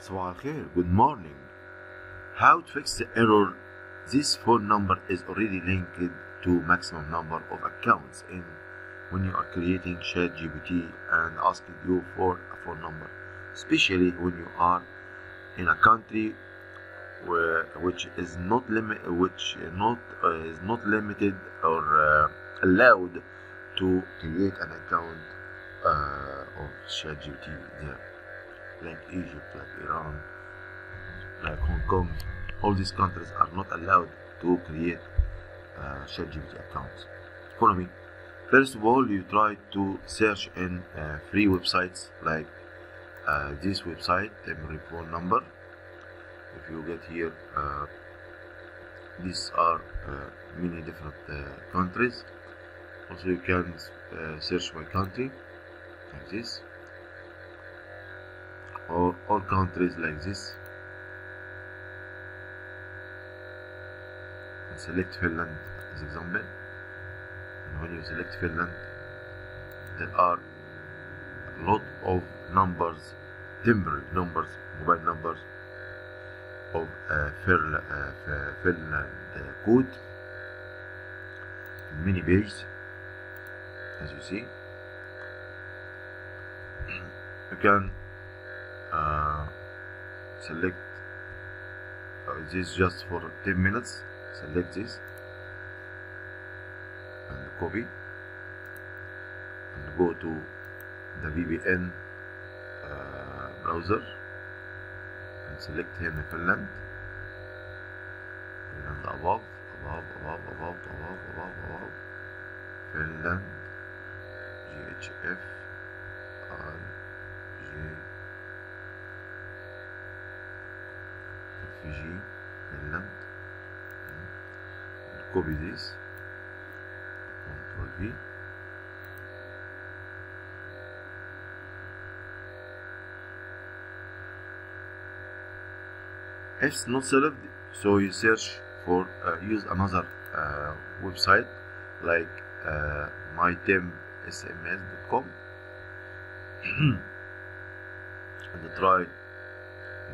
صباح الخير good morning how to fix the error this phone number is already linked to maximum number of accounts in when you are creating ChatGPT and asking you for a phone number especially when you are in a country where, which is not limit which not uh, is not limited or uh, allowed to create an account uh, of ChatGPT there like Egypt like Iran like Hong Kong. All these countries are not allowed to create uh, ChatGPT accounts. Follow me. First of all you try to search in uh, free websites like uh, this website temporary phone number. If you get here uh, these are uh, many different uh, countries. Also you can uh, search by country like this or all countries like this. And select Finland as example. And when you select Finland there are a lot of numbers temporary numbers mobile numbers of uh, Finland, uh, Finland uh, code many pages as you see. You can uh, select. Uh, this just for 10 minutes? Select this. And copy. And go to the VPN uh, browser. And select here in Finland Finland above above above above above above above. Finland GHF I And copy this Control V it's not served so you search for uh, use another uh, website like uh, mytempsms.com and try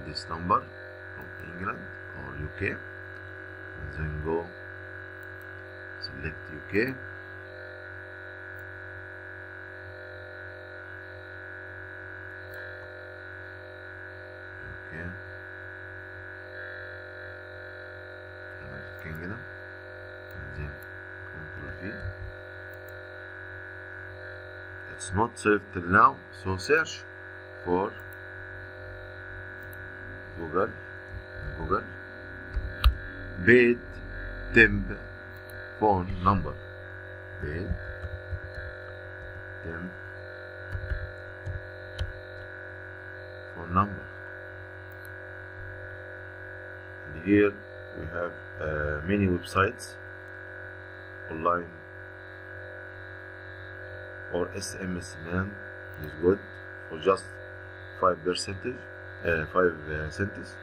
this number England or UK and then go select UK UK United Kingdom. And then Control V. It's not saved till now. So search for Google Google paid temp phone number. Paid temp phone number. And here we have uh, many websites online or SMS man is good for just five percentage uh, five uh, cents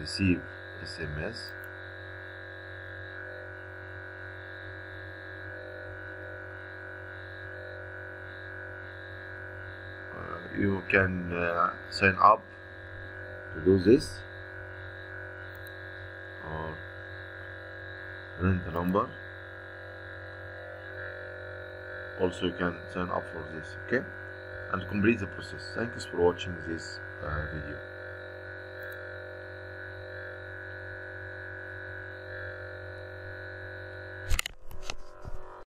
receive SMS uh, you can uh, sign up to do this. Or rent a number. Also you can sign up for this okay? And complete the process. Thanks for watching this uh, video